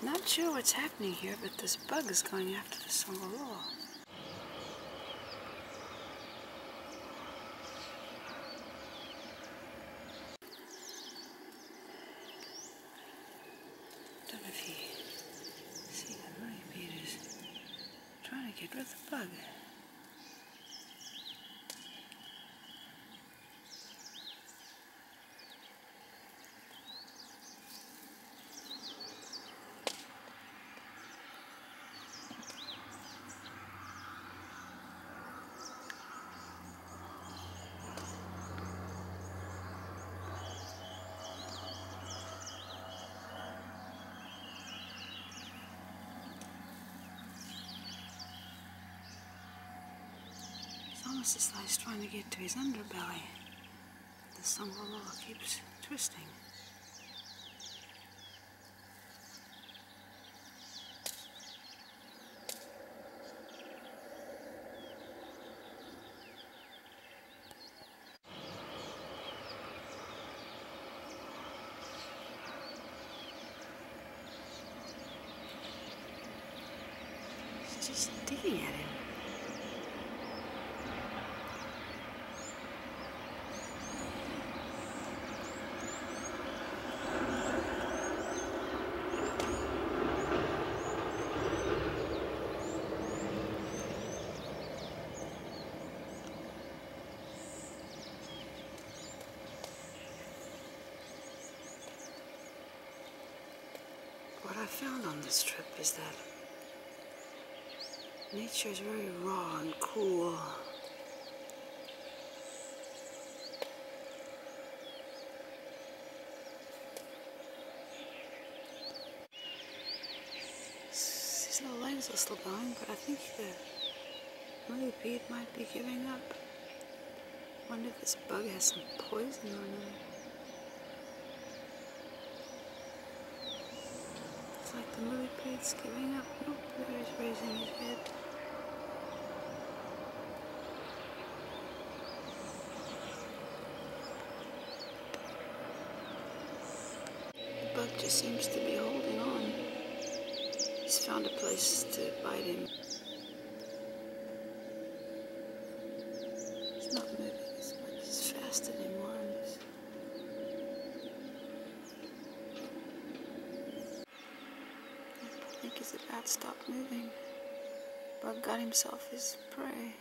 Not sure what's happening here, but this bug is going after the Songololo. Don't know if he see the millipede is trying to get rid of the bug. Almost as though he's trying to get to his underbelly. The Songololo keeps twisting. It's just digging at him. Found on this trip is that nature is very raw and cool. S- These little legs are still going, but I think the millipede might be giving up. Wonder if this bug has some poison on it. It's like the millipede's giving up. Nope, he's raising his head. The bug just seems to be holding on. He's found a place to bite him. He's not moving as much as fast anymore. and he's- I think he's stopped moving. Bug got himself his prey.